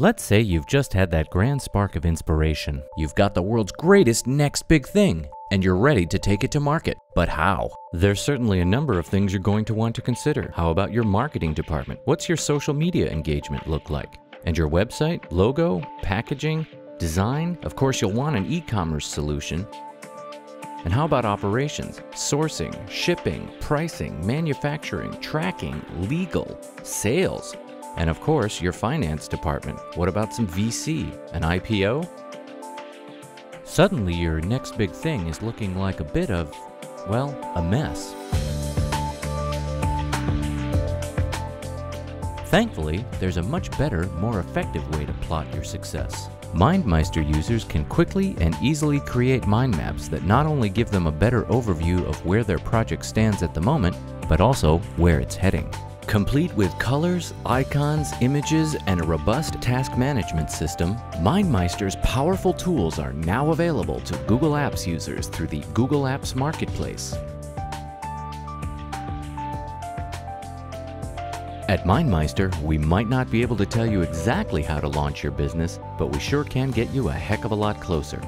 Let's say you've just had that grand spark of inspiration. You've got the world's greatest next big thing, and you're ready to take it to market. But how? There's certainly a number of things you're going to want to consider. How about your marketing department? What's your social media engagement look like? And your website, logo, packaging, design? Of course, you'll want an e commerce solution. And how about operations, sourcing, shipping, pricing, manufacturing, tracking, legal, sales? And of course, your finance department. What about some VC, an IPO? Suddenly, your next big thing is looking like a bit of, well, a mess. Thankfully, there's a much better, more effective way to plot your success. MindMeister users can quickly and easily create mind maps that not only give them a better overview of where their project stands at the moment, but also where it's heading. Complete with colors, icons, images, and a robust task management system, MindMeister's powerful tools are now available to Google Apps users through the Google Apps Marketplace. At MindMeister, we might not be able to tell you exactly how to launch your business, but we sure can get you a heck of a lot closer.